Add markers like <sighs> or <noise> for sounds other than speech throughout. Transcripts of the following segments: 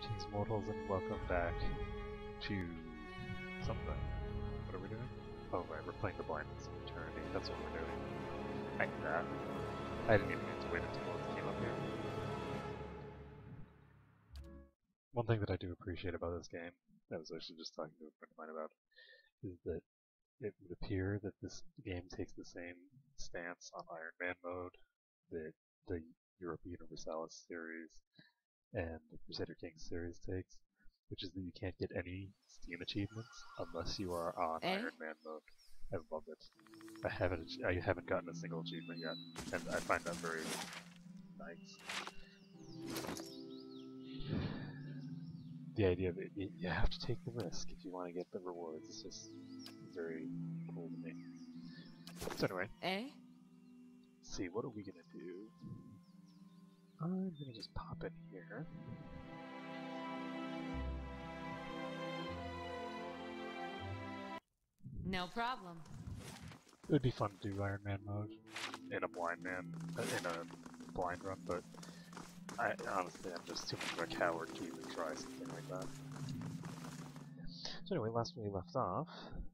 Greetings, mortals, and welcome back to something. What are we doing? Oh, right, we're playing the Blindness of Eternity. That's what we're doing. I knew that. I didn't even get to wait until it came up here. One thing that I do appreciate about this game, I was actually just talking to a friend of mine about, is that it would appear that this game takes the same stance on Iron Man mode that the Europa Universalis series and the Crusader Kings series takes, which is that you can't get any Steam achievements unless you are on Eh? Iron Man mode. I love it. I haven't I haven't gotten a single achievement yet, and I find that very nice. The idea of it, y- you have to take the risk if you want to get the rewards. is just very cool to me. So anyway, Eh? See, what are we gonna do? I'm gonna just pop it here. No problem. It would be fun to do Iron Man mode in a blind man, uh, in a blind run, but I honestly I'm just too much of a coward to even try something like that. So anyway, last when we left off,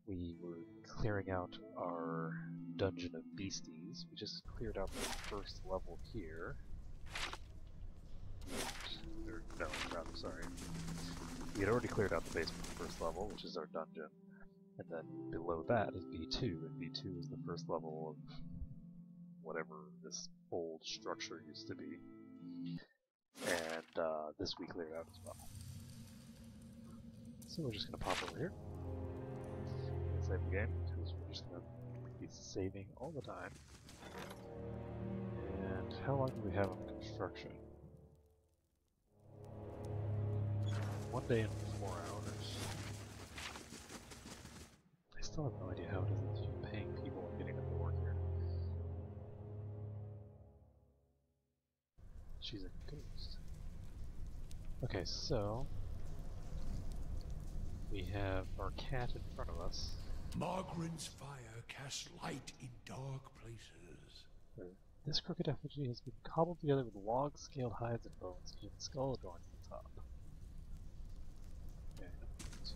we were clearing out our Dungeon of Beasties. We just cleared out the first level here. Or, no, rather, sorry. We had already cleared out the basement the first level, which is our dungeon. And then below that is B2, and B2 is the first level of whatever this old structure used to be. And uh, this we cleared out as well. So we're just going to pop over here. and Save the game, because we're just going to be saving all the time. And how long do we have on construction? One day and four hours. I still have no idea how it is that you're paying people and getting them to work here. She's a ghost. Okay, so we have our cat in front of us. Magran's fire casts light in dark places. This crooked effigy has been cobbled together with logs, scaled hides, and bones, even skull adorns the top. Okay,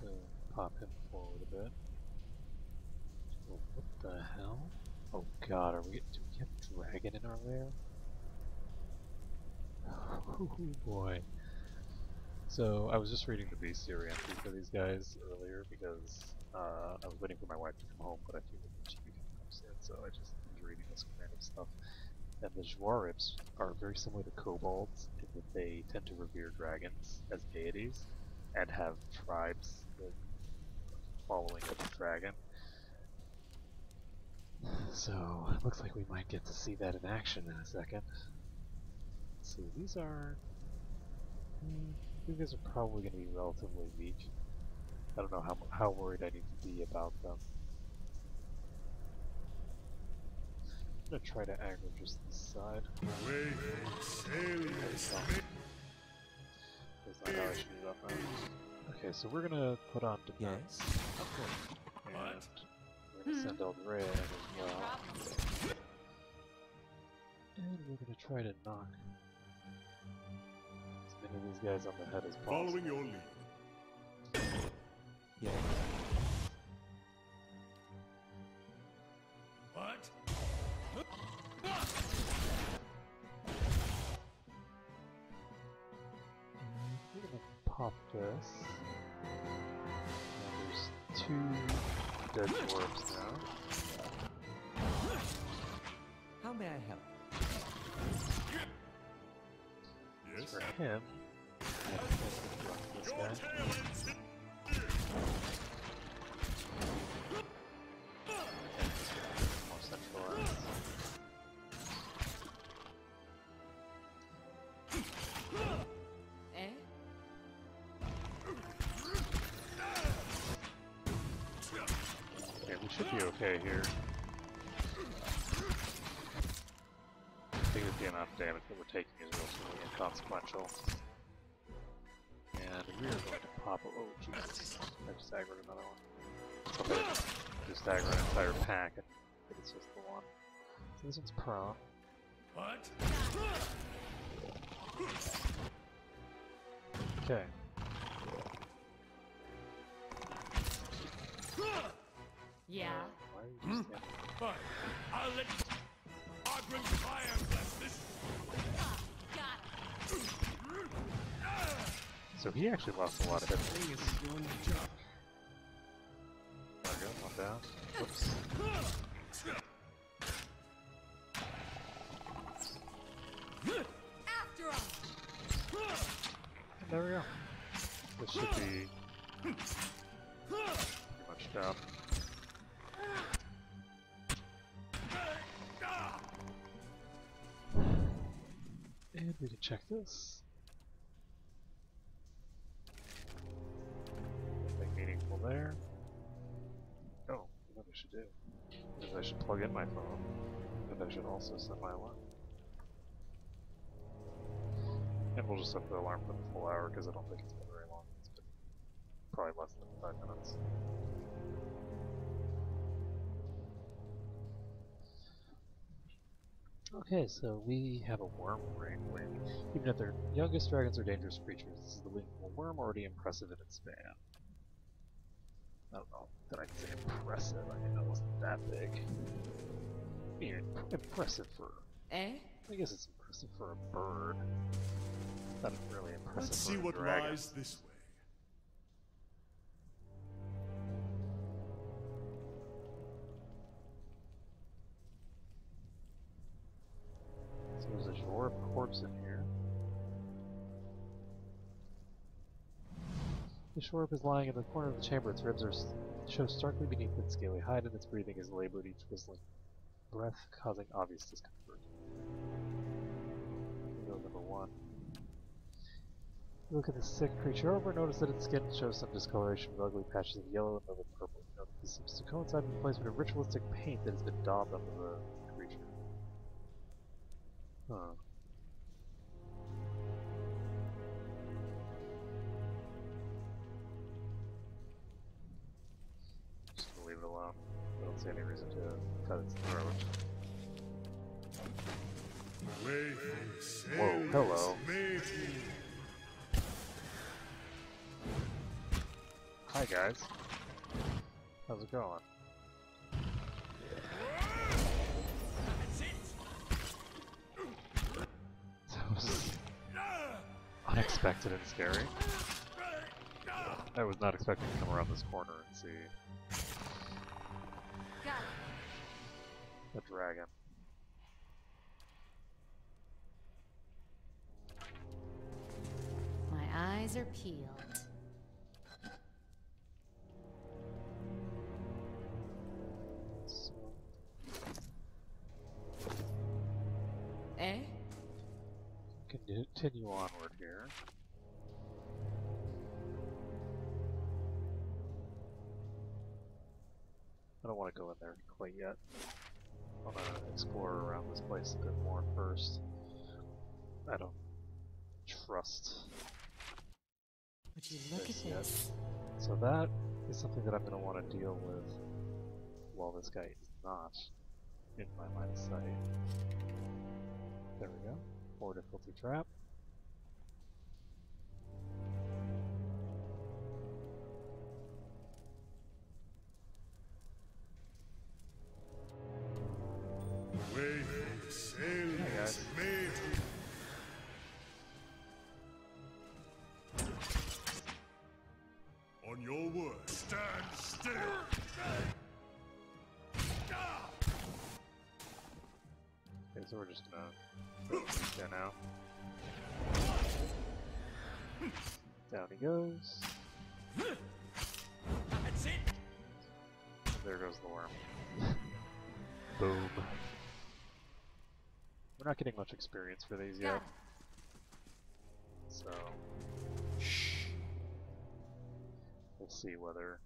so pop him forward a bit. Oh, what the hell? Oh god, are we do we have a dragon in our lair? <laughs> Oh boy. So I was just reading the bestiary entry for these guys earlier because uh, I was waiting for my wife to come home, but I figured be coming home soon, so I just was reading this random stuff. And the xaurips are very similar to kobolds in that they tend to revere dragons as deities and have tribes following the dragon. So it looks like we might get to see that in action in a second. Let's see, these are. Hmm, these guys are probably going to be relatively weak. I don't know how how worried I need to be about them. I'm gonna try to aggro just this side. Away, aliens. That's not how I should do that now. Okay, so we're gonna put on defense. Of course. And What? we're gonna hmm. send Eldrea in as well. And we're gonna try to knock as many of these guys on the head as possible. Following your lead. Yes. What? Gonna pop this. And there's two dead dwarves now. How may I help? Yes. For him, okay here. I think that the amount of damage that we're taking is relatively inconsequential. And we are going to pop a- oh Jesus, I just aggroed another one. Okay, just aggro an entire pack, I think it's just the one. So this one's prone. What? Okay. Yeah. Why are you just standing Fine. I'll let I fire, bless this. So he actually lost a lot of hit. Thing is doing the job. There we go, one down. Whoops. After all. There we go. This should be pretty much down. Check this. Nothing meaningful there. Oh, what I should do? Is I should plug in my phone, and I should also set my alarm. And we'll just set the alarm for the full hour because I don't think it's been very long. It's been probably less than five minutes. Okay, so we have a worm brain wing. Even if they're youngest dragons are dangerous creatures, this is the wing of a worm already impressive in its span. I don't know that I can say impressive. I mean, that wasn't that big. I mean, impressive for. Eh? I guess it's impressive for a bird. Not really impressive Let's for see a what dragon. lies this way. The Shorb is lying in the corner of the chamber. Its ribs are show starkly beneath its scaly hide, and its breathing is labored, each whistling breath causing obvious discomfort. Window number one. Look at the sick creature over. Notice that its skin shows some discoloration with ugly patches of yellow and purple. Note that this seems to coincide with the placement of ritualistic paint that has been daubed onto the creature. Huh. Scary. I was not expecting to come around this corner and see Got it. a dragon. My eyes are peeled. So, Eh? continue onward want to go in there quite yet. I want to explore around this place a bit more first. I don't trust. Would you look at yet. this? So that is something that I'm going to want to deal with while this guy is not in my line of sight. There we go. Four difficulty trap. Just gonna there now. Down he goes. That's it. There goes the worm. Boom. We're not getting much experience for these yet, so we'll see whether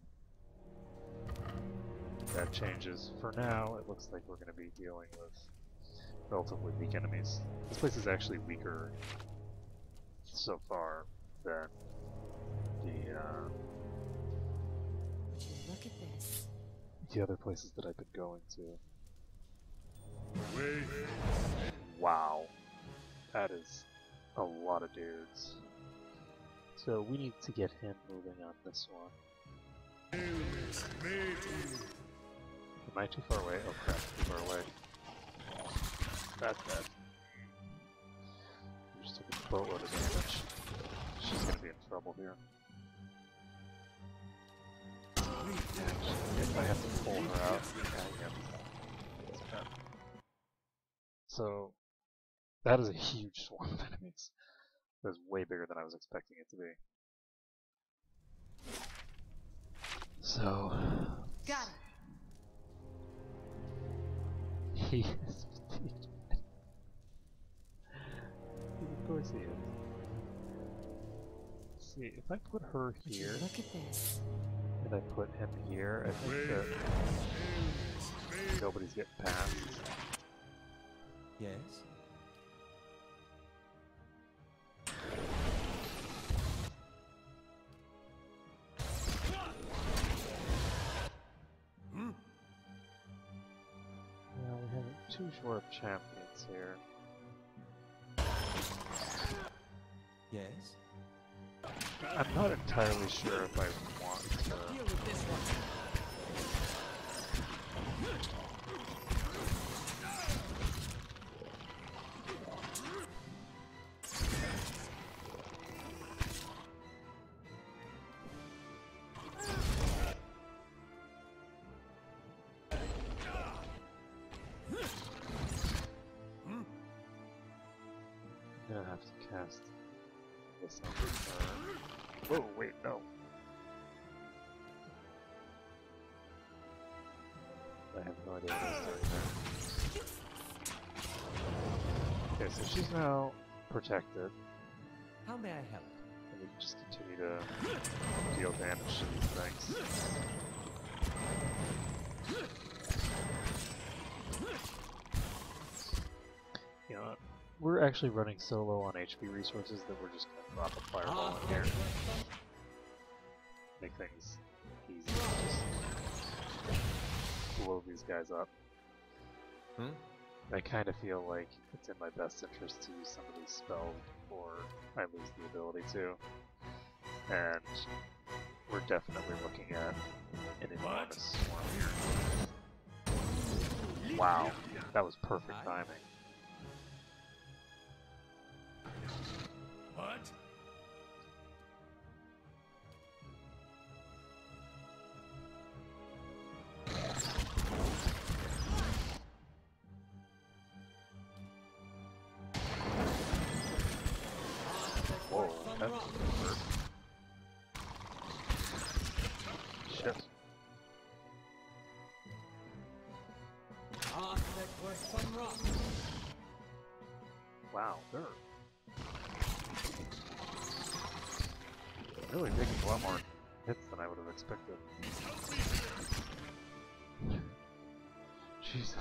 that changes. For now, it looks like we're going to be dealing with relatively weak enemies. This place is actually weaker so far than the uh, look at this? the other places that I've been going to. Way Wow. That is a lot of dudes. So we need to get him moving on this one. sail is made. Am I too far away? Oh crap, too far away. That's bad. We just took a boatload of damage. She's gonna be in trouble here. If I have to pull her out, yeah, yeah. So, that is a huge swarm of enemies. <laughs> That is way bigger than I was expecting it to be. So, Got it. <laughs> he is course he is. Let's see, if I put her here Look at this. and I put him here, I think that nobody's getting past. Yes? Yeah, we have two short champions here. Yes? I'm not entirely sure if I want to. There. Okay, so she's now protected, How may I help? and we can just continue to deal damage to these things. You know, we're actually running so low on HP resources that we're just gonna drop a fireball in here. Make things easy. Just blow these guys up. Hmm? I kind of feel like it's in my best interest to use some of these spells before I lose the ability to. And we're definitely looking at an enormous swarm here. Wow, that was perfect timing. What? Wow, they're really taking a lot more hits than I would have expected. Jesus.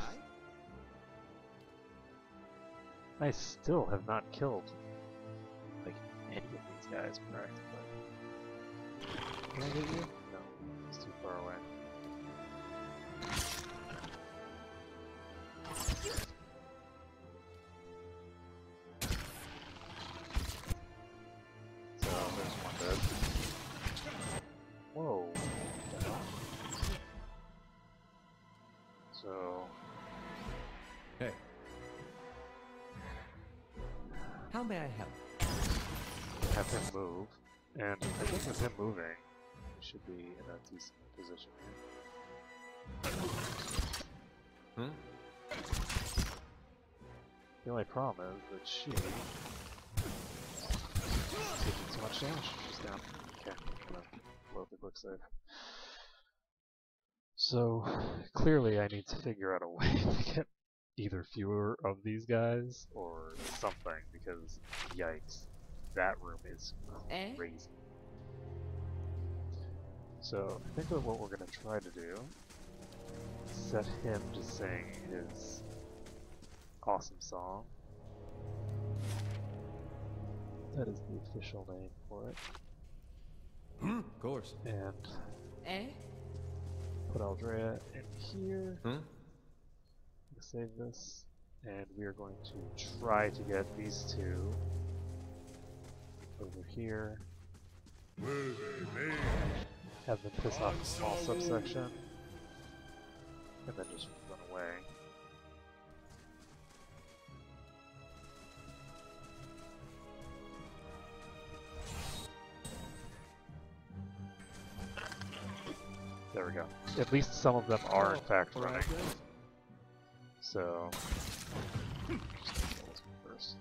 I still have not killed like any of these guys practically. Can I get you? No, it's too far away. How may I help? have him move, and I think with him moving, we should be in a decent position here. Hmm? The only problem is that she is taking too much damage. She's down. Okay, I'm gonna load the quick save. So clearly, I need to figure out a way <laughs> to get either fewer of these guys or something because yikes, that room is Eh? crazy. So I think that what we're gonna try to do is set him to sing his awesome song. That is the official name for it. Of course. And Eh? put Aldrea in here. Hmm? Save this. And we are going to try to get these two over here. Where they may Have them piss off a small subsection. and then just run away. There we go. At least some of them are in fact oh, running. Alright then. So just kill this one first.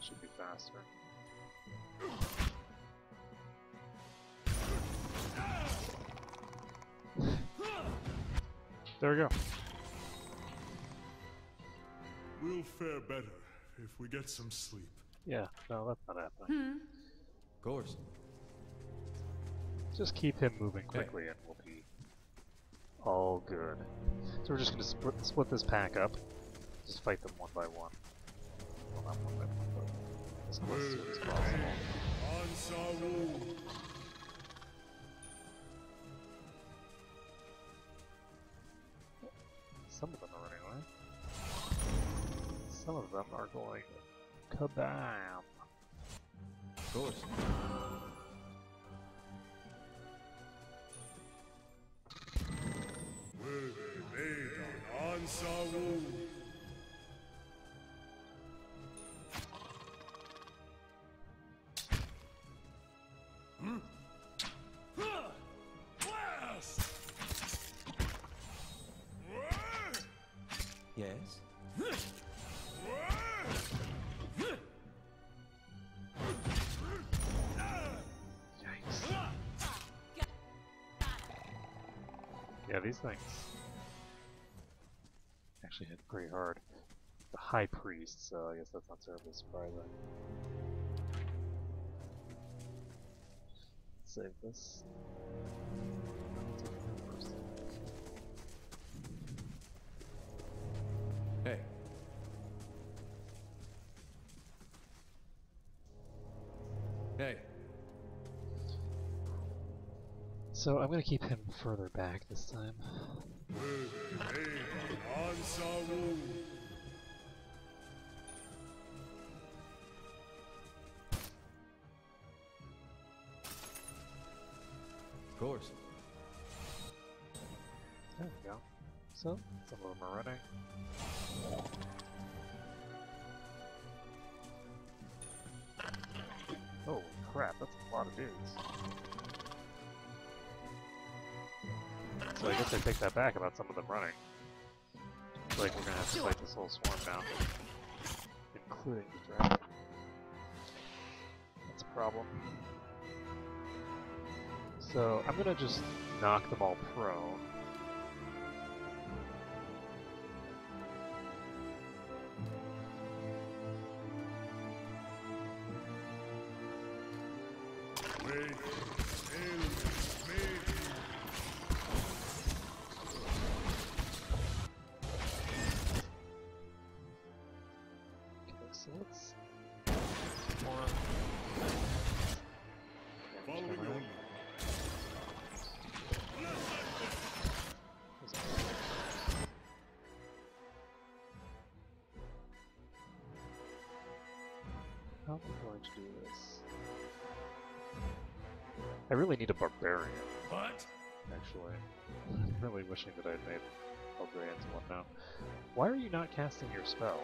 Should be faster. There we go. We'll fare better if we get some sleep. Yeah, no, that's not happening. Hmm. Of course. Just keep him moving quickly and we'll be all good. So we're just gonna split, split this pack up. Just fight them one by one. Well, not one by one, but as close to as possible. Some of them are running away. Some of them are going kabam. Of course. Will be Ansaru! Blast! Yeah, these things actually hit pretty hard. The High Priest, so I guess that's not terribly surprising. Save this. So I'm gonna keep him further back this time. Will be made on Ansaru! Of course. There we go. So, some of them are running. Oh crap, that's a lot of dudes. So I guess I take that back about some of them running. Looks like we're gonna have to fight this whole swarm now. Including the dragon. That's a problem. So I'm gonna just knock them all prone. Going to do this? I really need a barbarian, What? actually. I'm really wishing that I'd made barbarians one now. Why are you not casting your spell?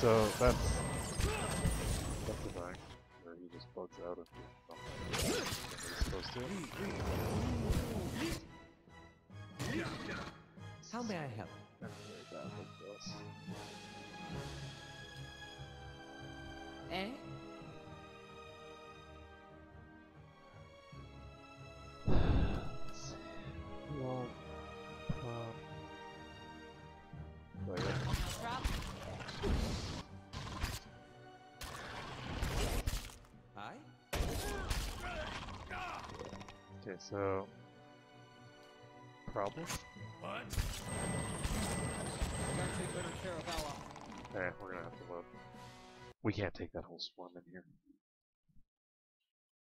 So that's that's the thing. Where he just bugs out if you don't do what he's supposed to. How may I help? So problem. What? Gotta take better care of Ella. Eh, we're gonna have to load. We can't take that whole swarm in here.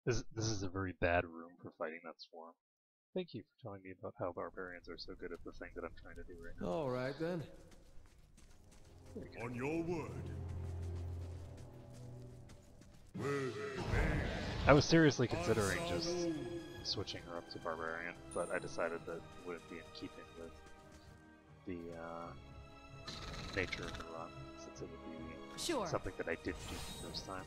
This this is a very bad room for fighting that swarm. Thank you for telling me about how barbarians are so good at the thing that I'm trying to do right now. Alright then. Very. On your word. Will be made I was seriously considering just Ansaru. Switching her up to barbarian, but I decided that it wouldn't be in keeping with the uh, nature of the run, since it would be Sure. something that I didn't do the first time.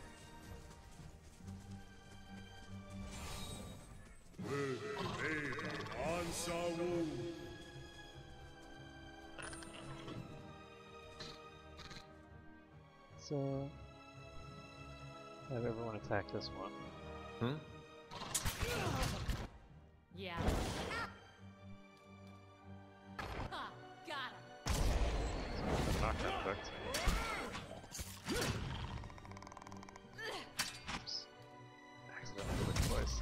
So, have everyone attack this one. Hmm? Yeah. Got him. Twice.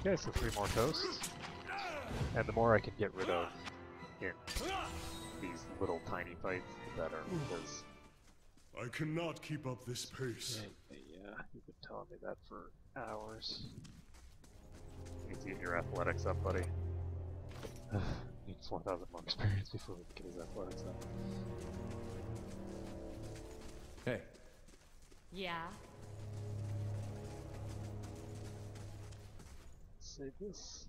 Okay, so three more toasts. And the more I can get rid of in these little tiny fights, the better, because I cannot keep up this pace. yeah, yeah, you've been telling me that for hours. Need to get your athletics up, buddy. <sighs> need 4,000 more experience before we can get his athletics up. Hey, Yeah. Save this.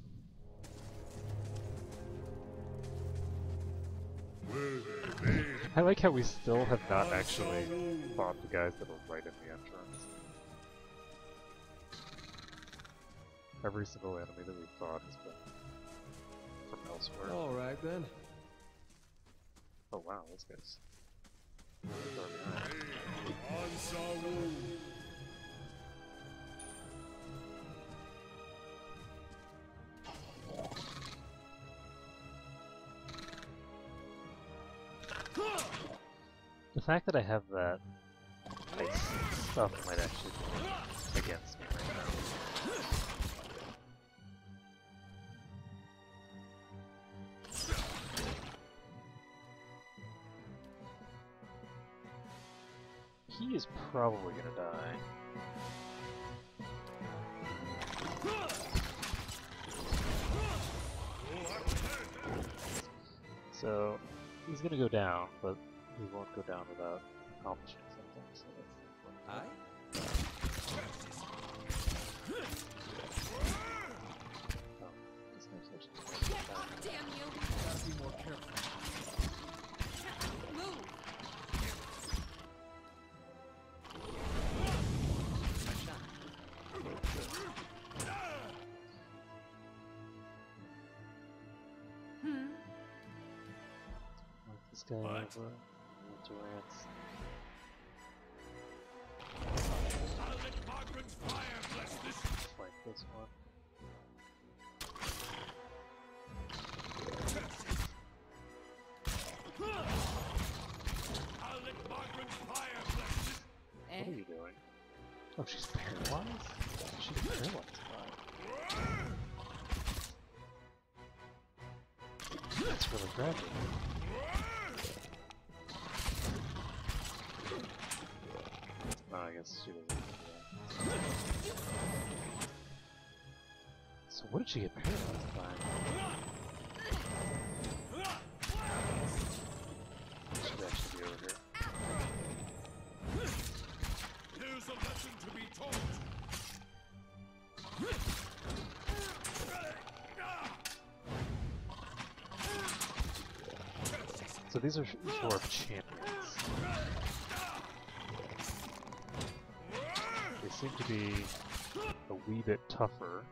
I like how we still have not actually fought the guys that are right in the entrance. Every single enemy that we fought has been from elsewhere. all right then. Oh wow, this guy's The fact that I have that ice stuff might actually be against me right now. He is probably gonna die. So he's gonna go down, but he won't go down without accomplishing something. So that's Aye? oh, this guy's actually gonna go. Damn you! Gotta be more careful. Move! Hmm. Knock this guy What? over. I'll let Magran's this. one. I'll let Magran's fire bless this. Eh? What are you doing? Oh, she's paralyzed? She's paralyzed. Wow. That's really tragic. I guess she doesn't. So what did she get paralyzed by? Should actually be over here. Here's a lesson to be taught. So these are four champions. Seem to be a wee bit tougher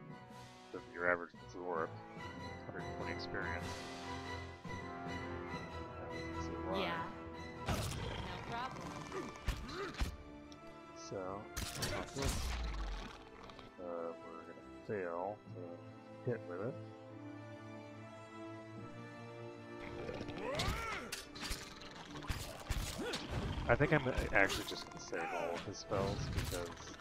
than your average dwarf. 120 experience. I can see why. Yeah. No problem. So. Uh, we're gonna fail to hit with it. I think I'm actually just gonna save all of his spells because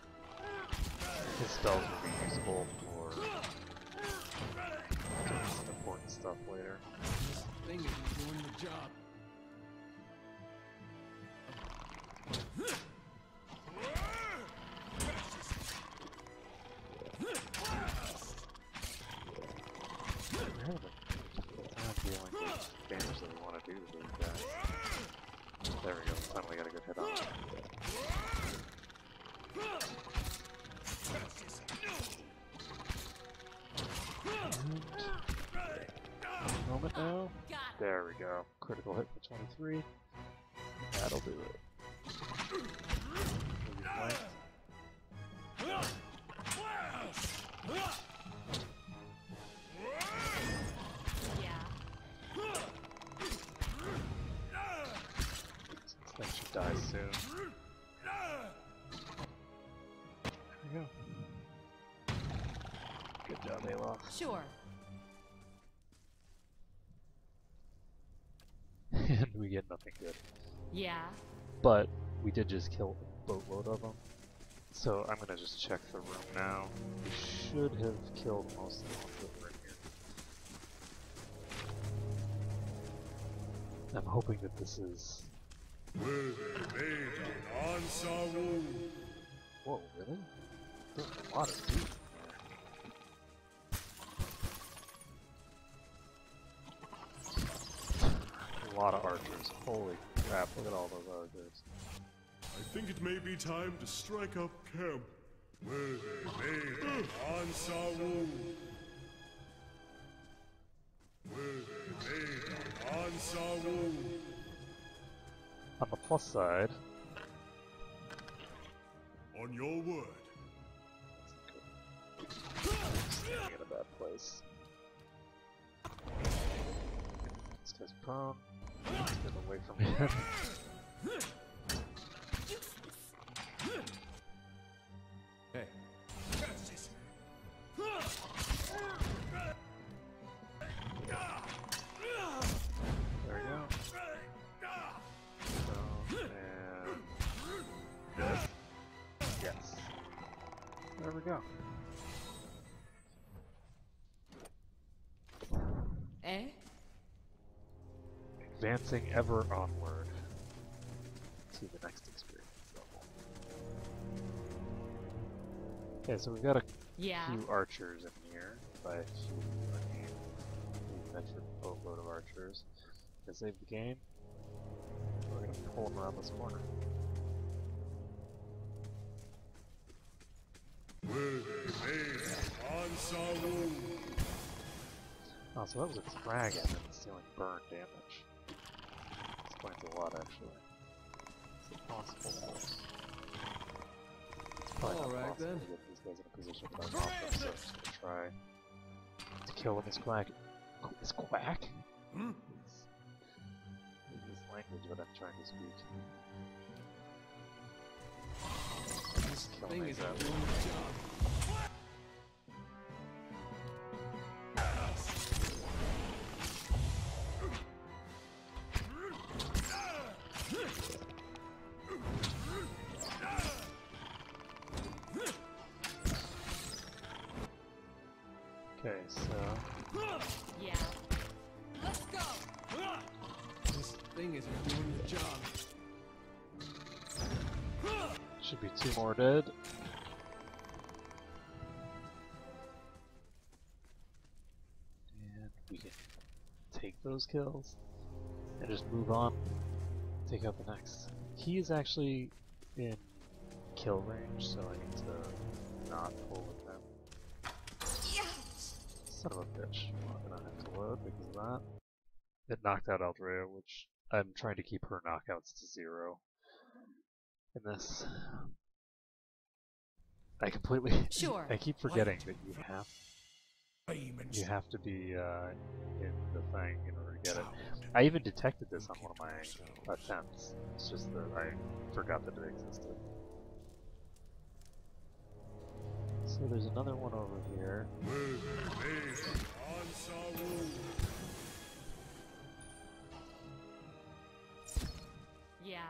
his spells will be useful for important stuff later. Thing isn't doing the job. Critical hit for 23. That'll do it. Maybe flank. Yeah. This thing should die soon. There we go. Good job, Aloth. Sure. And get nothing good. Yeah. But we did just kill a boatload of them. So I'm gonna just check the room now. We should have killed most of the ones that were in here. I'm hoping that this is. Were they made in Ansawu? Whoa, really? There's a lot of dudes Holy crap, look at all those archers. I think it may be time to strike up camp. Were they made in Ansawu? Were they made in Ansawu? On the plus side, On your word. in a bad place. This guy's prone. Get away from him. <laughs> Advancing ever onward to the next experience level. Okay, so we've got a Yeah. few archers in here. By a few, I mean, we've mentioned a boatload of archers. To save the game, we're gonna pull them around this corner. Were they made in Ansawu? Oh, so that was a frag engine that's dealing burn damage. A lot, actually. Is it possible? It's probably Alright, possible then. to get these guys in a position I want so I'm just gonna try to kill him. Is quack? Qu- Is quack? Hmm? Is this language that I'm trying to speak? This thing is doing job. Two more dead. And we can take those kills and just move on. Take out the next. He is actually in kill range, so I need to not pull with him. Son of a bitch. I'm gonna have to load because of that. It knocked out Eldrea, which I'm trying to keep her knockouts to zero in this. I completely. Sure. I keep forgetting that you have you have to be uh, in the thing in order to get it. I even detected this on one of my attempts. It's just that I forgot that it existed. So there's another one over here. Were they made in Ansawu? Yeah.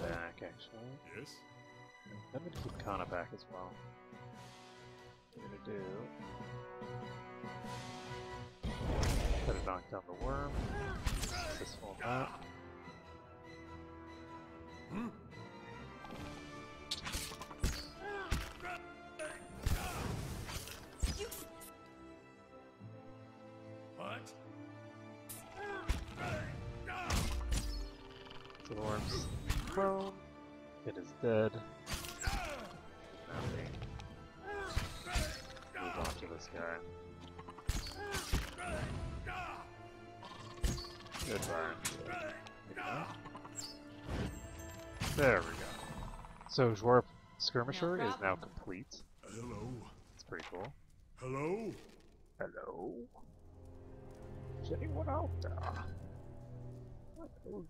Back actually. Yes? I'm gonna keep Kana back as well. What we're gonna do. Try to knock down the worm. This one that. Hmm? So the prone. It is dead. Now we move on to this guy. Goodbye. There we go. So Dwarf Skirmisher is now complete. Hello? It's pretty cool. Hello? Hello? Is anyone out there? What was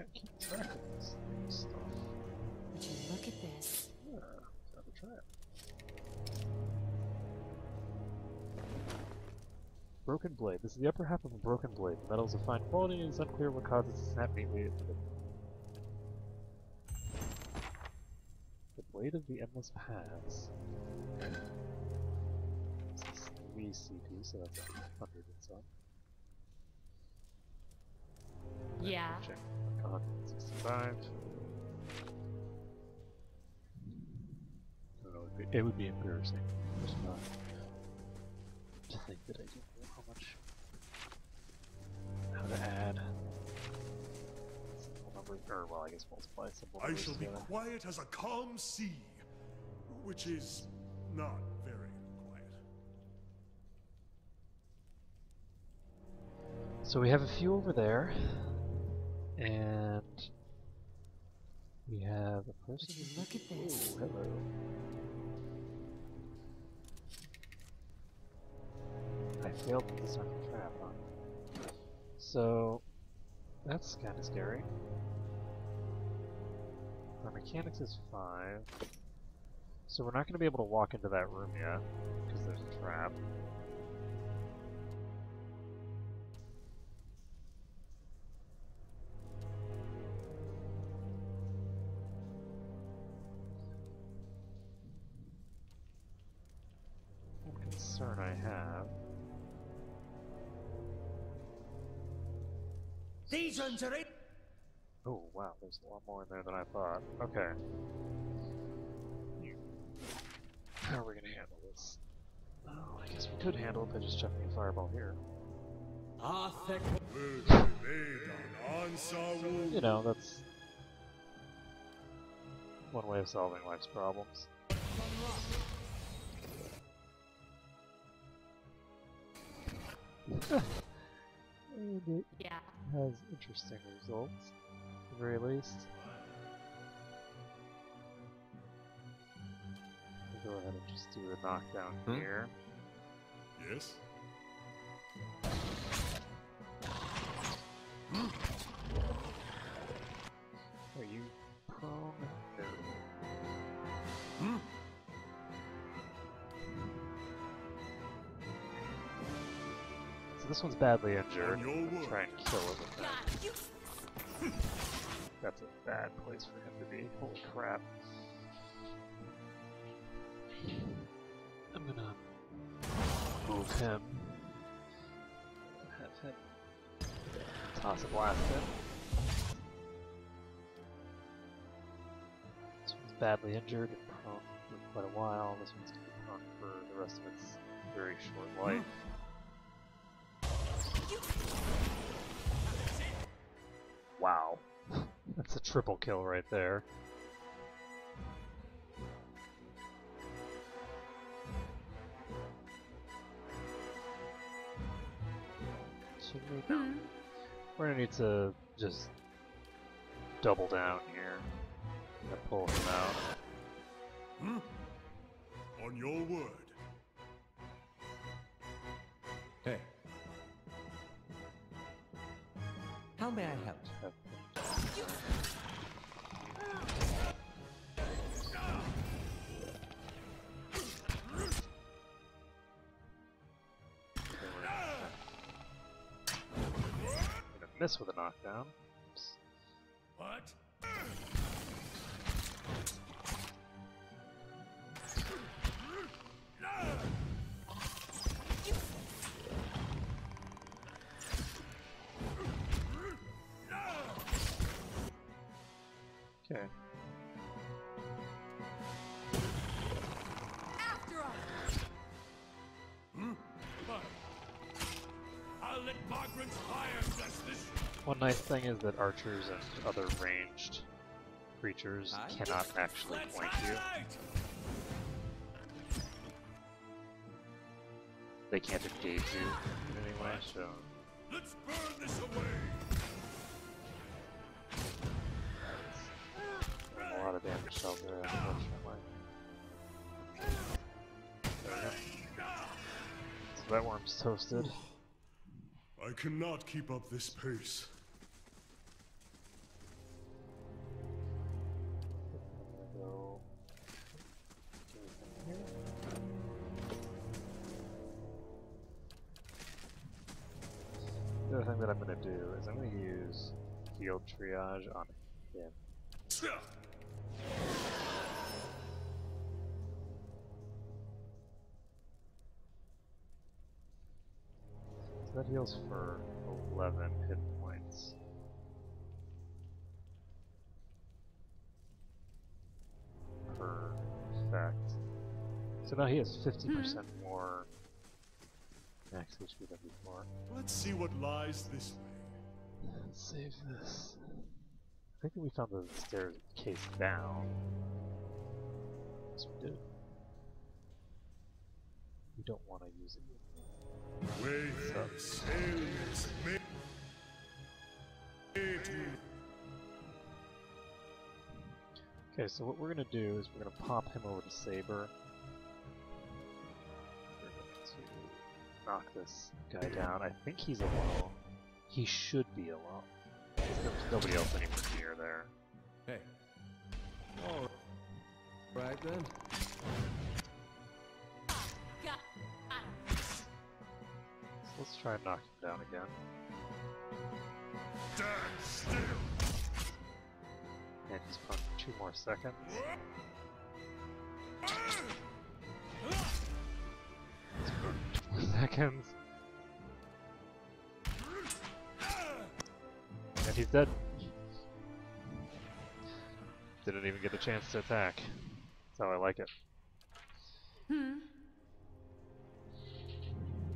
of this stuff. Would you look at this? Yeah, let's. Broken blade. This is the upper half of a broken blade. The metal is of fine quality and it is unclear what causes it to snap neatly into the The blade of the endless paths. This is 3 CP, so that's a hundred and some. Yeah. Check 165. I it'd be, it would be embarrassing. Just not to think that I didn't know how much, how to add simple numbers, or well, I guess multiply simple I numbers shall be quiet as a calm sea, which is not So we have a few over there, and we have a person. Would look at this? Ooh, hello. I failed to disarm the trap, huh? So, that's kind of scary. Our mechanics is 5. So we're not going to be able to walk into that room yet, because there's a trap. These ones are it. Oh wow, there's a lot more in there than I thought. Okay. How are we gonna handle this? Oh, I guess we could handle it by just chucking a fireball here. Arthur. Will be made on Ansa You know, that's one way of solving life's problems. <laughs> Yeah. Has interesting results, at the very least. We'll go ahead and just do a knockdown Hmm? here. Yes? This one's badly injured. On your I'll word. Try and kill it with that. <laughs> That's a bad place for him to be. Holy crap. I'm gonna move him. Have him toss a blast in. This one's badly injured and prone for quite a while. This one's gonna be prone for the rest of its very short life. Wow. <laughs> That's a triple kill right there. Should we? No. We're gonna need to just double down here and pull him out. Hmm? On your word. How may I help? Have- miss with a knockdown. Oops. What? One nice thing is that archers and other ranged creatures cannot actually point you. They can't engage you in any way, so Let's burn this away! a lot of damage out there, unfortunately. There we go. So that worm's toasted. I cannot keep up this pace. Thing that I'm gonna do is I'm gonna use field triage on him. So that heals for 11 hit points. Per effect. So now he has 50% hmm. more max HP than before. Let's see what lies this way. Let's save this. I think we found the staircase down. Yes, we did. We don't want to use it. Wayfarer, sailors, may... may Okay, so what we're gonna do is we're gonna pop him over to Saber. Knock this guy down. I think he's alone. He should be alone. There's nobody else anywhere near there. Hey. All right then. So let's try and knock him down again. stand still. And he's fun for two more seconds. Ah! Two more <laughs> seconds. And he's dead. Didn't even get a chance to attack. That's how I like it. Hmm.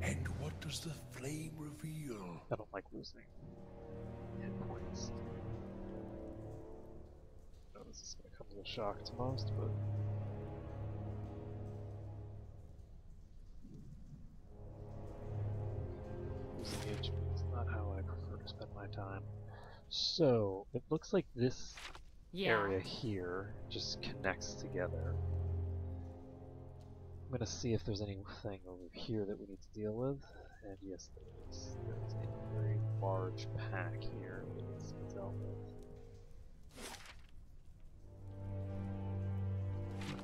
And what does the flame reveal? I don't like losing hit points. I know this is gonna come as a shock to most, but my time. So it looks like this Yeah. area here just connects together. I'm gonna see if there's anything over here that we need to deal with, and yes there is. There's a very large pack here that needs to be dealt with.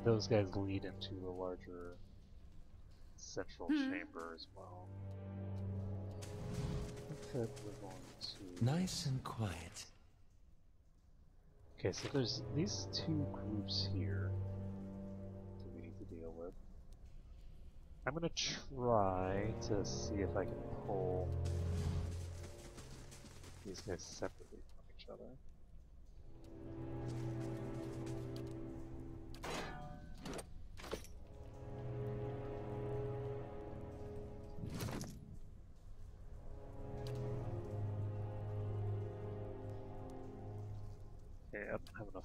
Those guys lead into a larger central Hmm. chamber as well. Nice and quiet. Okay, so there's these two groups here that we need to deal with. I'm gonna try to see if I can pull these guys separately from each other.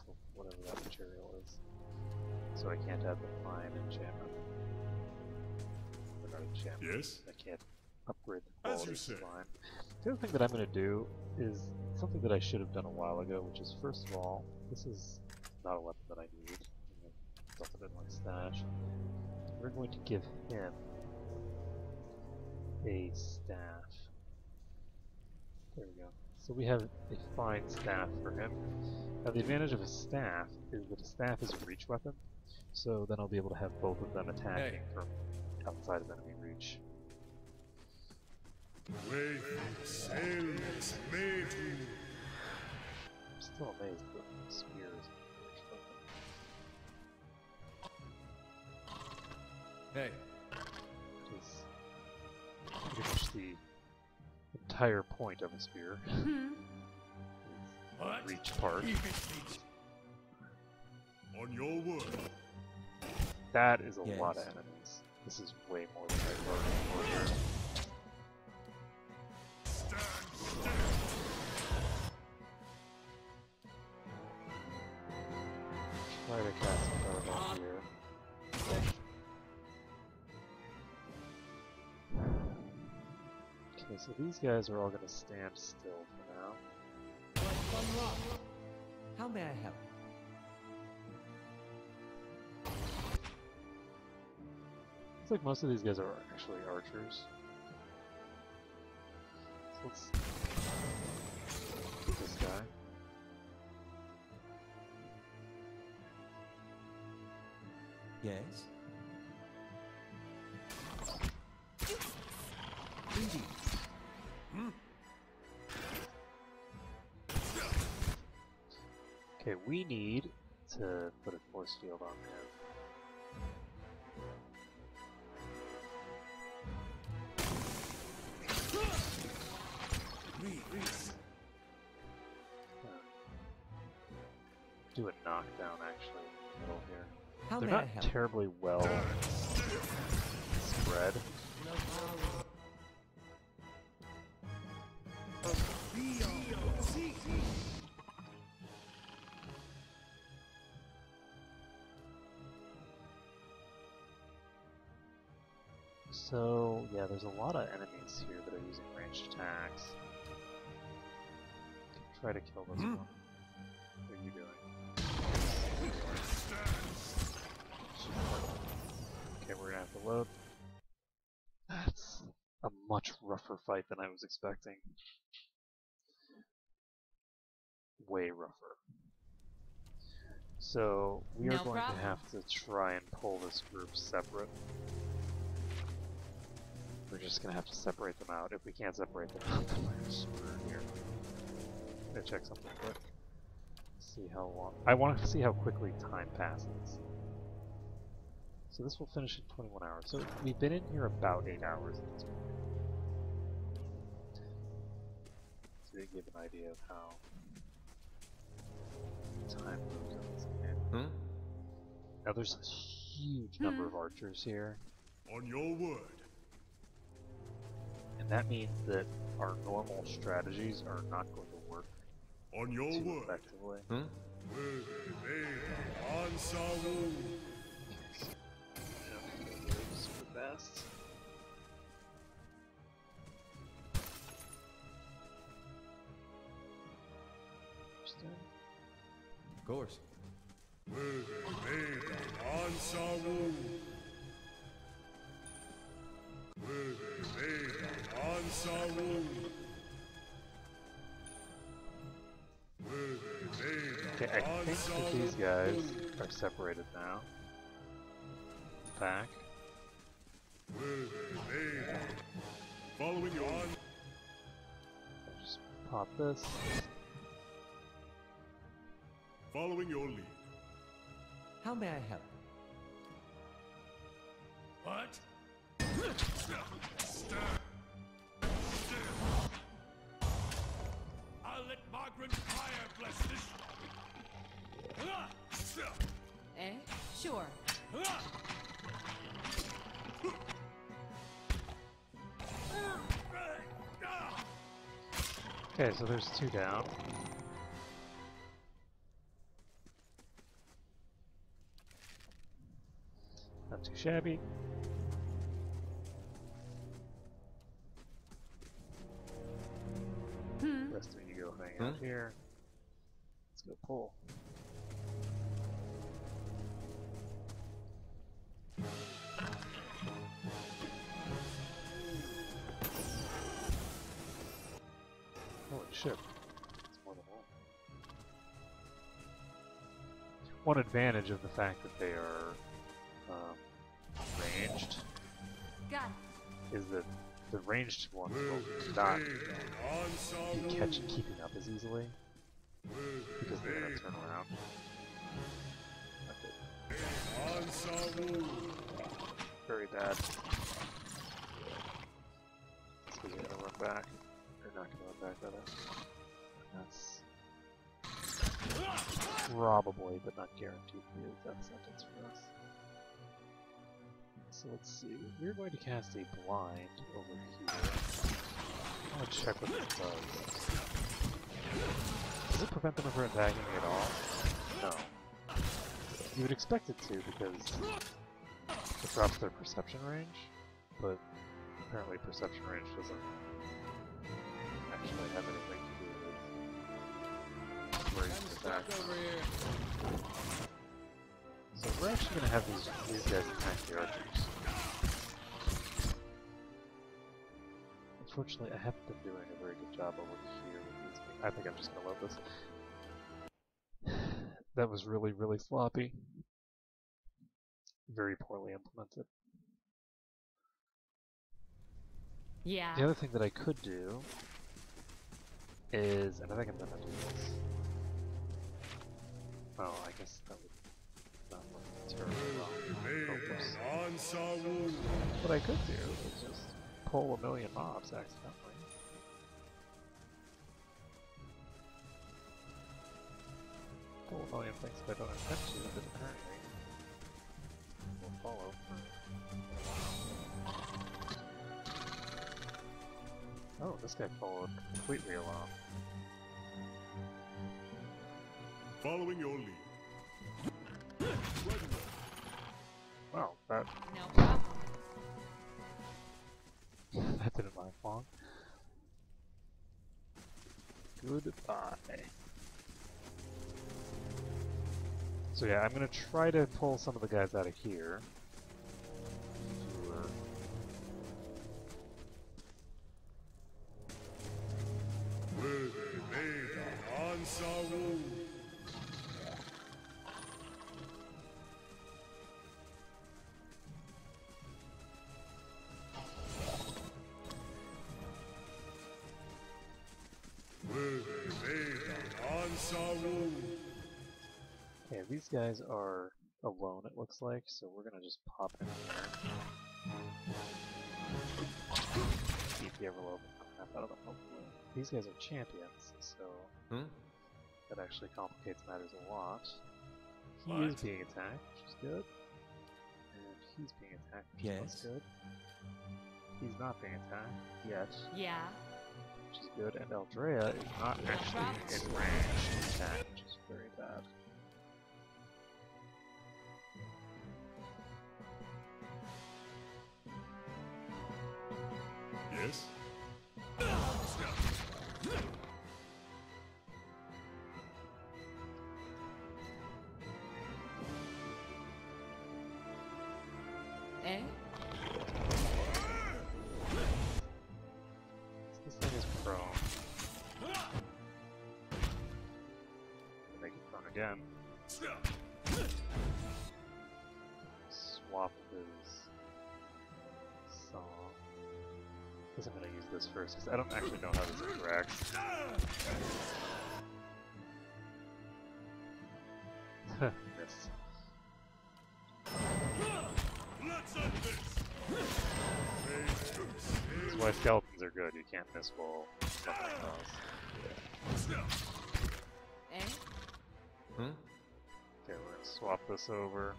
Of whatever that material is. So I can't add the fine enchantment. Or enchantment. Yes? I can't upgrade the As quality you say. the other thing that I'm going to do is something that I should have done a while ago, which is first of all, this is not a weapon that I need. I'm going to dump it in my stash. We're going to give him a staff. There we go. So we have a fine staff for him. Now the advantage of a staff is that a staff is a reach weapon, so then I'll be able to have both of them attacking from outside of enemy reach. Wayfarer, sailors, may to I'm still amazed that the spear is a reach weapon. Hey. entire point of a spear. Mm-hmm. Reach part. On your word. That is a yes. lot of enemies. This is way more than I learned before. Try to cast so these guys are all gonna stand still for now. How may I help? Looks like most of these guys are actually archers. So let's this guy. Yes? Okay, we need to put a force field on him. Uh, Do a knockdown actually in the middle here. How They're not terribly well spread. So, yeah, there's a lot of enemies here that are using ranged attacks. Try to kill this hmm. one. What are you doing? Okay, we're gonna have to load. That's a much rougher fight than I was expecting. Way rougher. So, we are No going problem. to have to try and pull this group separate. We're just gonna have to separate them out. If we can't separate them out, then we're screwed here. I'm gonna check something quick. See how long. I want to see how quickly time passes. So this will finish in 21 hours. So we've been in here about 8 hours at this point. So they give an idea of how time moves on this game. Hmm? Now there's a huge number of archers here. On your word. And that means that our normal strategies are not going to work On your too word. effectively. Hmm? Where they answer wound. Super Of course. Okay, I think that these guys are separated now. Back. Following your on. Just pop this. Following your lead. How may I help? What? I'll let Margaret fire bless this. Eh? Sure. Okay, so there's two down. Not too shabby. Out here. Let's go pull. Holy shit. It's more than one. One advantage of the fact that they are um, ranged Got it. is that the ranged ones Where will not be catch, wound. keeping up as easily because they're gonna turn around. Very bad. So they're gonna run back. They're not gonna run back, rather. That's probably, but not guaranteed, to be a sentence for us. So let's see. We're going to cast a blind over here. I want to check what this does. Does it prevent them from attacking at all? No. You would expect it to because it drops their perception range, but apparently perception range doesn't actually have anything to do with ranged attacks. So we're actually gonna have these these guys attack the archers. Unfortunately, I haven't been doing a very good job over here with these. I think I'm just gonna love this. <sighs> That was really, really sloppy. Very poorly implemented. Yeah. The other thing that I could do is, and I think I'm gonna do this. Well, I guess that would not look terribly oh, Made well. Oops. What I could do is just pull a million mobs accidentally. Pull a million things that I don't intend to, but apparently will follow. Oh, this guy followed completely along. Following your lead. So yeah, I'm gonna try to pull some of the guys out of here. Guys are alone it looks like, so we're gonna just pop in there. Keep the Everlobe crap out of them hopefully. These guys are champions, so Hmm? that actually complicates matters a lot. He is being attacked, which is good. And he's being attacked, which is Yes. less good. He's not being attacked yet, Yeah. which is good. And Eldrea is not actually in range to attack, which is very bad. Again. Swap his song. Guess I'm gonna use this first because I don't actually know how this interacts. <laughs> Miss. Let's end this! Face to This is why skeletons are good. You can't miss while something else. Eh? Hmm? Okay, we're gonna swap this over.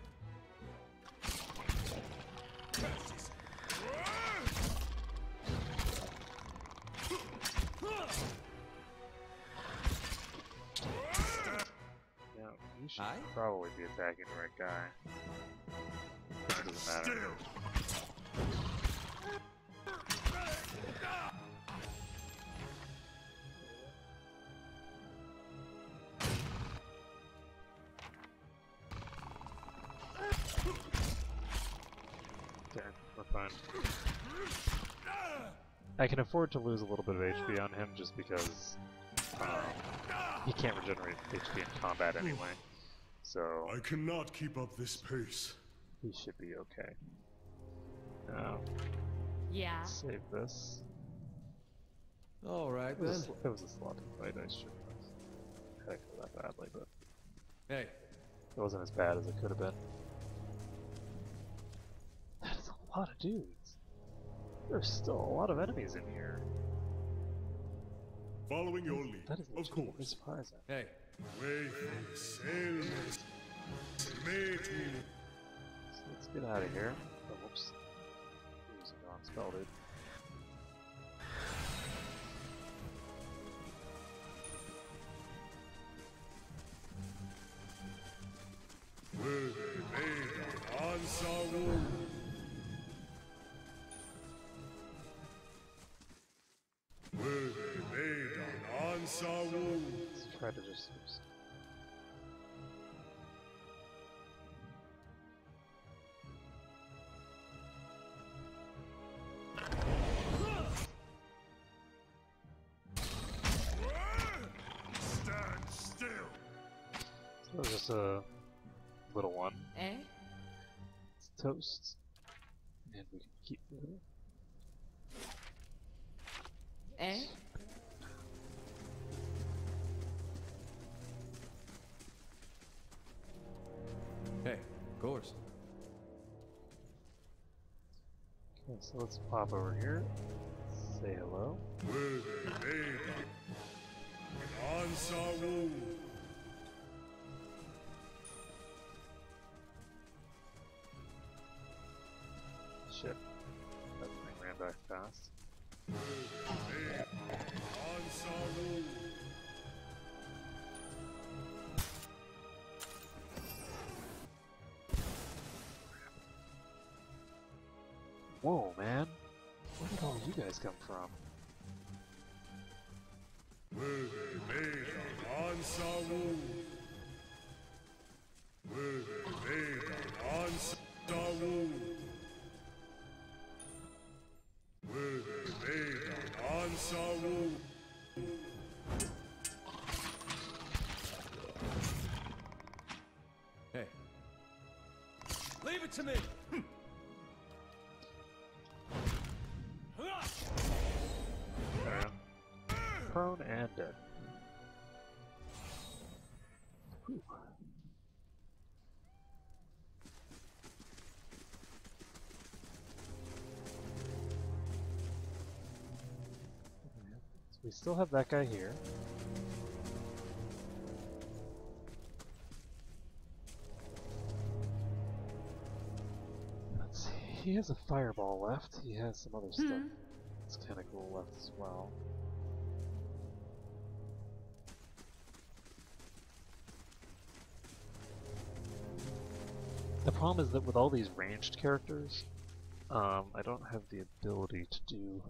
Yeah, you should Aye? probably be attacking the right guy. It doesn't matter. I can afford to lose a little bit of HP on him just because um, he can't regenerate HP in combat anyway. So I cannot keep up this pace. he should be okay. Now, Yeah. save this. All right It was, then. a, it was a sloppy fight, I shouldn't have attacked that badly, but Hey, it wasn't as bad as it could have been. That is a lot of dudes. There's still a lot of enemies in here. Following your lead, That is of course. surprising. hey. Wayfarer sailors made me So let's get out of here. Oh, whoops. Using non-spell, dude. where they made that was just a little one. Eh? It's toast. And we can keep moving. Eh? Hey, of course. Okay, so let's pop over here. Say hello. Shit. That thing ran back fast. Whoa, man! Where did all you guys come from? Worthy maiden. Answer Wu. Worthy maiden. Answer Wu. Hey. Leave it to me! We still have that guy here. Let's see. He has a fireball left. He has some other stuff. It's kind of cool left as well. The problem is that with all these ranged characters, um, I don't have the ability to do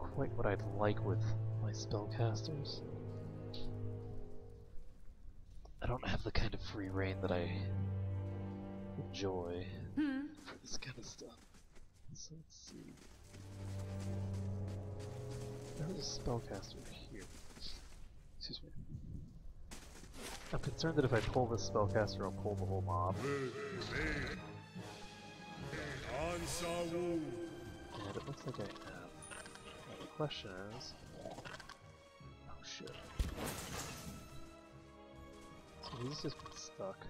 quite what I'd like with my spellcasters. I don't have the kind of free reign that I enjoy Hmm. for this kind of stuff. So let's see. There's a spellcaster here. Excuse me. I'm concerned that if I pull this spellcaster, I'll pull the whole mob. Worthy maiden. Answer Wu. And it looks like I am. Now the question is... Oh shit. So he's just stuck.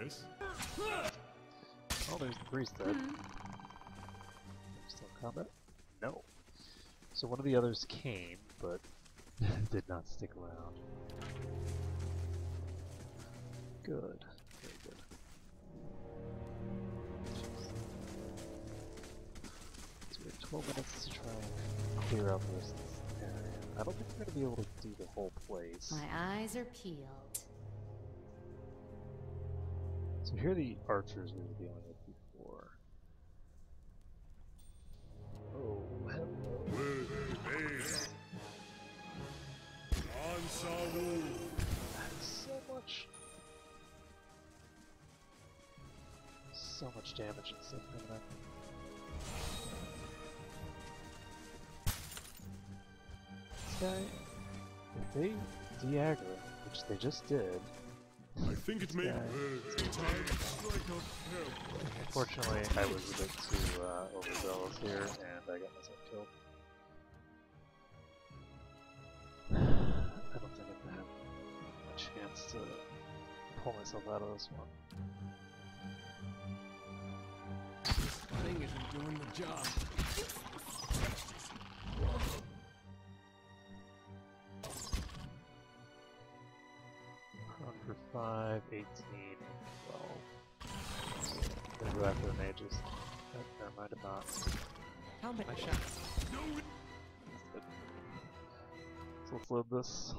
Yes? Oh, there's the priest dead. Hmm. Still in combat? No. So one of the others came, but <laughs> did not stick around. Good. So we have 12 minutes to try and clear out the rest of this area. I don't think we're to be able to do the whole place. My eyes are peeled. So here are the archers we were dealing with before. Oh, hello. Worthy maiden. Answer Wu. That's so much. So much damage and stuff coming up. Guy, if they de-aggro, which they just did, I think it may be Yeah. worthy time to strike up camp. unfortunately I was a bit too uh, overzealous here and I got myself killed. <sighs> I don't think I'm gonna have a chance to pull myself out of this one. This thing isn't doing the job. 5, 18, 12. I'm gonna go after the mages. Oh, never mind not. Helmet my shots. So let's load this.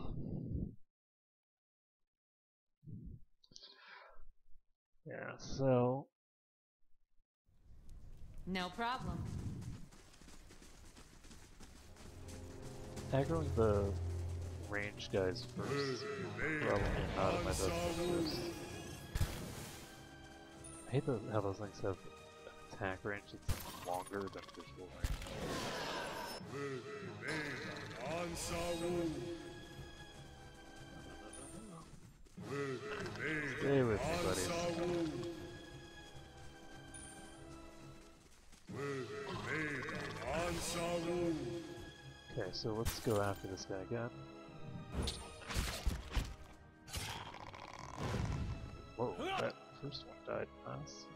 Yeah, so. No problem. Aggroing the range guys first. I hate how those things have attack range that's longer than visual range. Stay with me, buddy. Okay, so let's go after this guy again. Whoa, that first one died fast.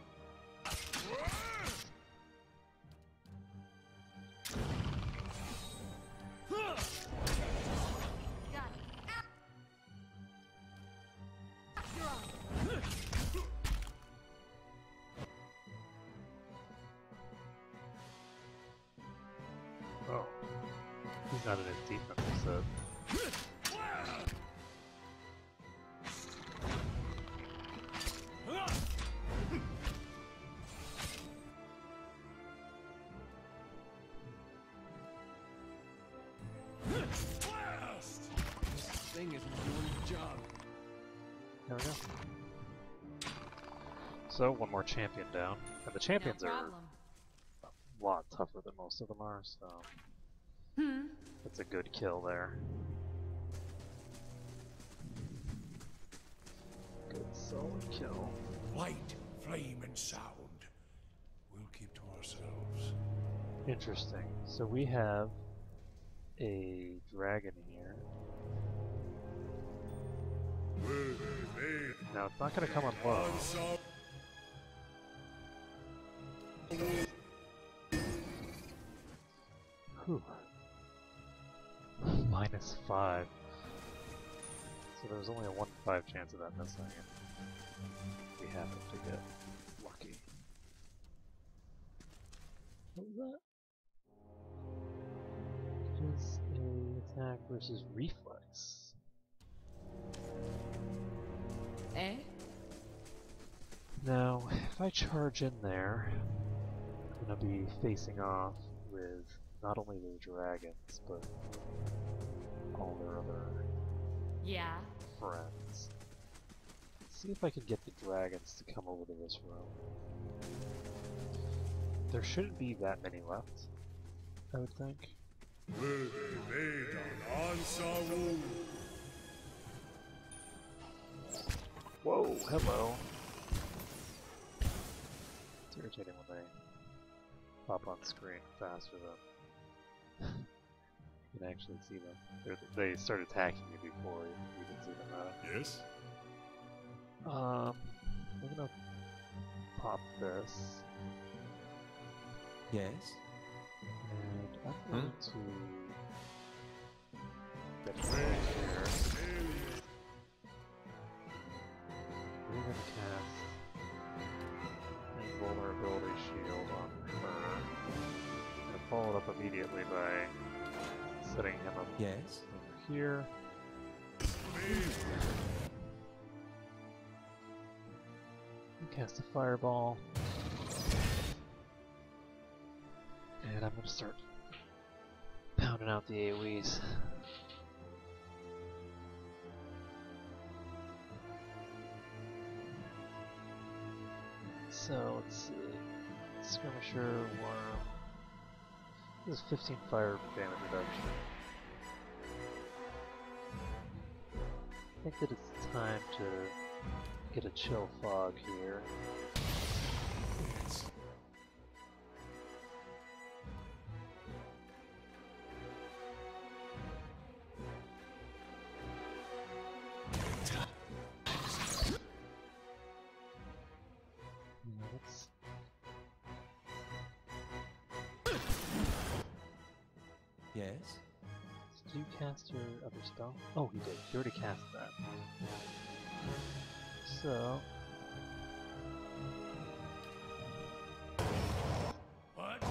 So, one more champion down. And the champions no are a lot tougher than most of them are, so Hmm. that's a good kill there. Good solid kill. Light, flame, and sound. We'll keep to ourselves. Interesting. So we have a dragon here. Now it's not gonna come on Minus five. So there's only a one in five chance of that missing. and We happen to get lucky. What was that? Just a attack versus reflex. Eh? Now, if I charge in there, I'm gonna be facing off with not only the dragons, but all their other Yeah. friends. Let's see if I can get the dragons to come over to this room. There shouldn't be that many left, I would think. Whoa, hello. It's irritating when they pop on screen faster than <laughs> you can actually see them. They're, they start attacking you before you, you can see them. Uh, Yes? um, we're gonna pop this, Yes? and I'm Hmm? going to get it right here. We're gonna cast invulnerability shield on her. And follow it up immediately by setting him up Yes? over here. Cast a fireball. And I'm gonna start pounding out the AoEs. So let's see. Skirmisher, worm. This is 15 fire damage reduction. I think that it's time to get a chill fog here. You already cast that. So, What?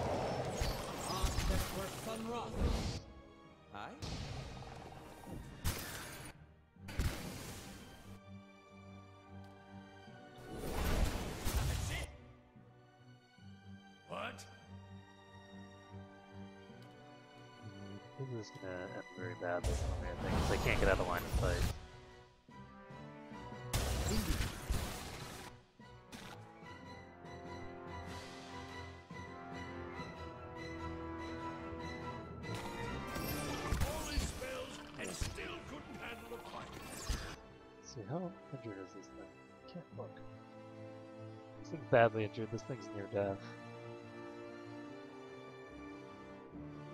Is gonna end very badly for me, I think, 'cause I can't get out of line of sight. All his spells and still couldn't handle a fight. Let's see, how injured is this thing? Can't look. This thing's badly injured, this thing's near death.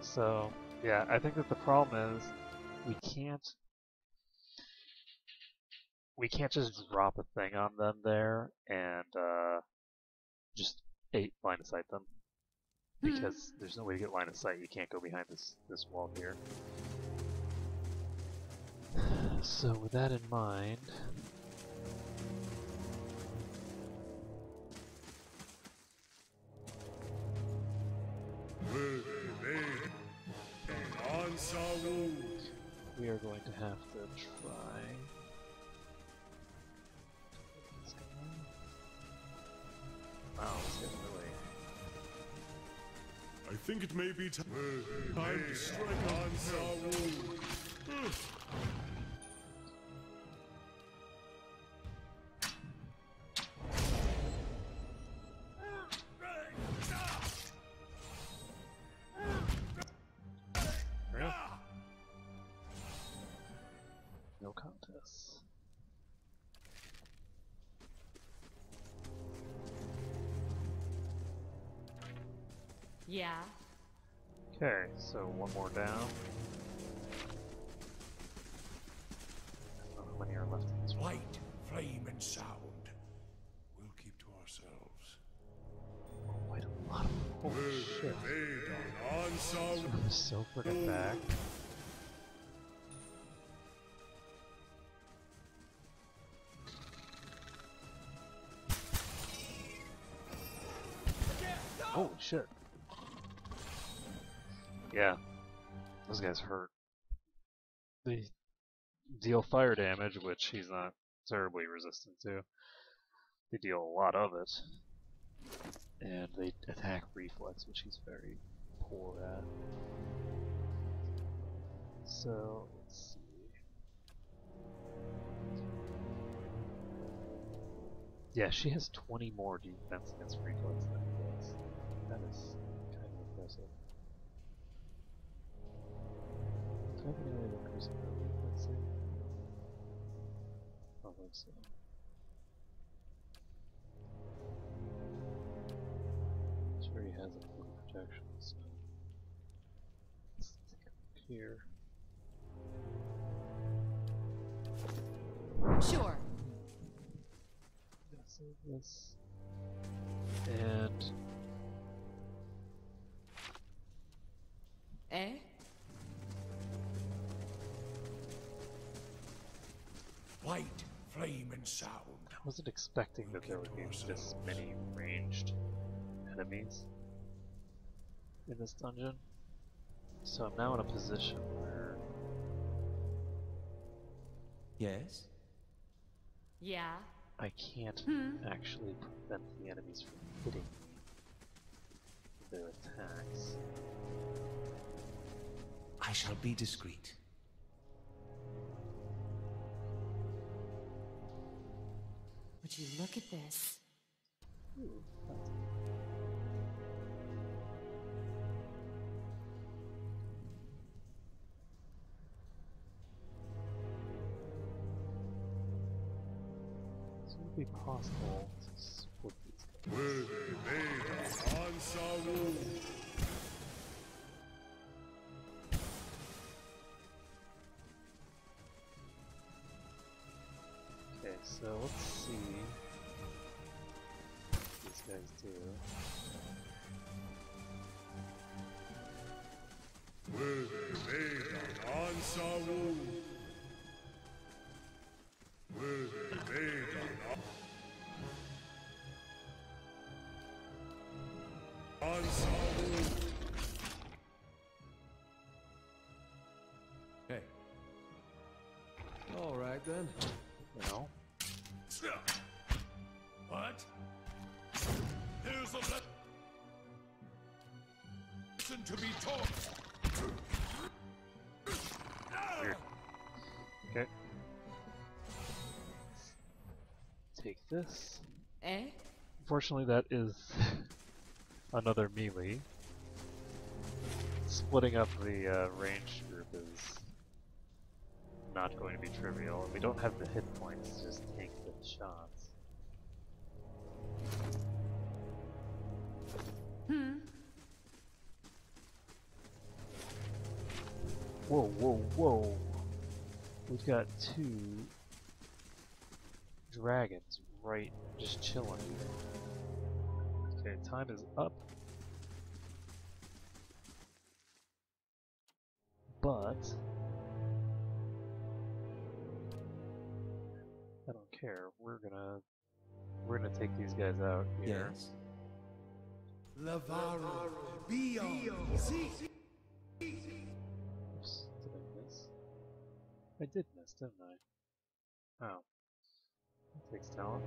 So, yeah, I think that the problem is we can't we can't just drop a thing on them there and uh, just eight line of sight them because there's no way to get line of sight. You can't go behind this this wall here. <sighs> So with that in mind, Will we are going to have to try. Wow, this guy's really. I think it may be ti- time to strike on Saul. So one more down. I don't know how many are left in this one. Light, flame, and sound. We'll keep to ourselves. Oh, wait, a lot of Holy shit. Made on I'm so freaking back. Holy oh, shit. Yeah. Those guys hurt. They deal fire damage, which he's not terribly resistant to. They deal a lot of it. And they attack reflex, which he's very poor at. So, let's see. Yeah, she has 20 more defense against reflex than he does. That is kind of impressive. Increasing her reflex save? I don't so. She already has a full protection, so. Let's take a look here. Sure. Save this. And and sound. I wasn't expecting that there would be this many ranged enemies in this dungeon. So I'm now in a position where Yes? Yeah. I can't Hmm. actually prevent the enemies from hitting me with their attacks. I shall be discreet. Would you look at this? Ooh, So it would be possible to split these guys. Will they made on so let's see what these guys do. Made made Hey. All right then. Lesson to be taught. Okay. Take this. Eh? Unfortunately, that is <laughs> another melee. Splitting up the uh, ranged group is not going to be trivial, and we don't have the hit points to just take the shots. Two dragons right just chilling. Okay, time is up. But I don't care. We're gonna we're gonna take these guys out here. Yes. Lavaro, Bio. Oops, did I miss? I did miss, didn't I? Oh. That takes talent.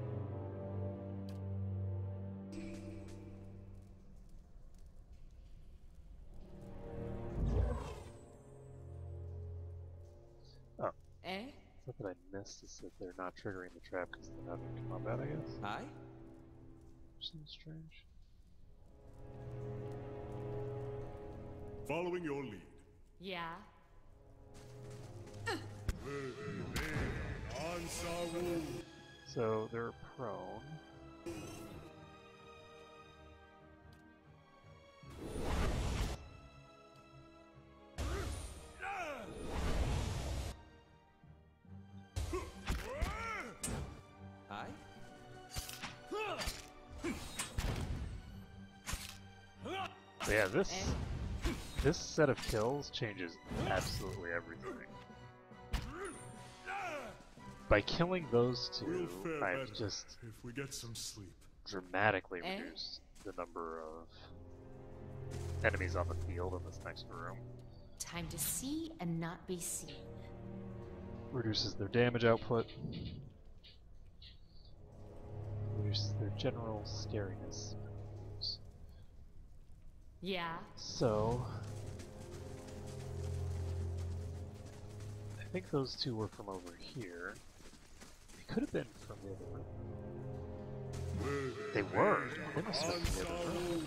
Oh. Eh? It's not that I missed, it's that they're not triggering the trap because they're not in combat, I guess. Aye? Which seems strange. Following your lead. Yeah. Ansaru. So they're prone. Aye? So yeah, this this set of kills changes absolutely everything. By killing those We'll two, I've better just if we get some sleep. dramatically Eh? reduced the number of enemies on the field in this next room. Time to see and not be seen. Reduces their damage output. Reduces their general scariness. Yeah. So, I think those two were from over here. They could have been from the other room. They were. They must have been from the other room.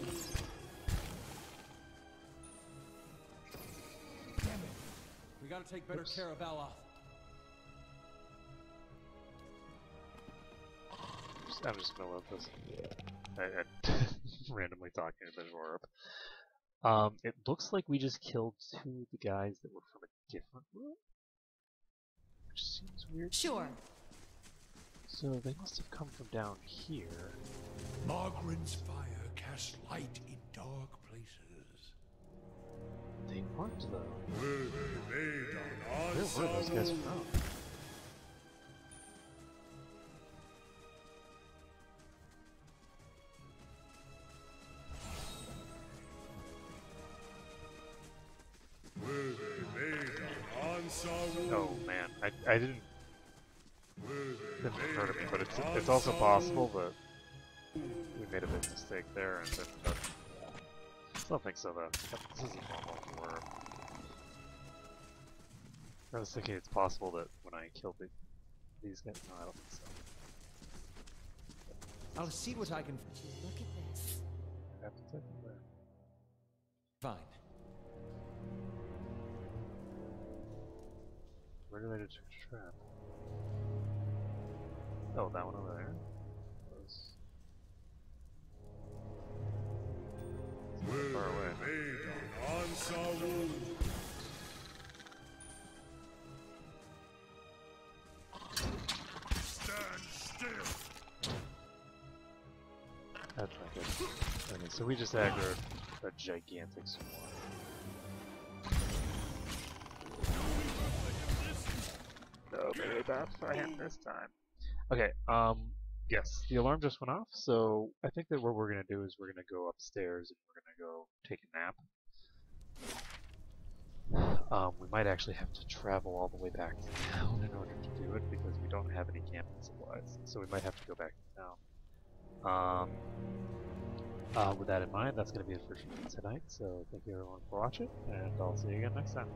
Damn it. We gotta take better Oops. care of Aloth. Just- I'm just gonna let this. I, I <laughs> randomly talking to the Orb. Um, it looks like we just killed two of the guys that were from a different room, which seems weird. to Sure. So they must have come from down here. Magran's fire casts light in dark places. They weren't though. Where they made on Where were those guys from? Where they made on Ansaru. Oh man, I, I didn't Where they didn't made occur to me, but it's it's also possible that we made a big mistake there and then but I don't think so though. This isn't normal for I was thinking it's possible that when I killed the, these guys no I don't think so. I'll see what I can. Look at this. I have to take them there. Fine. Where did I detect a trap? Oh, that one over there? Where far away. Stand still. That's not good. Okay, so we just aggroed a gigantic swarm. No, maybe that's for him this time. Okay, um, yes, the alarm just went off, so I think that what we're gonna do is we're gonna go upstairs and we're gonna go take a nap. Um, we might actually have to travel all the way back to town in order to do it because we don't have any camping supplies, so we might have to go back to town. Um, uh, with that in mind, that's going to be it for tonight, so thank you everyone for watching, and I'll see you again next time.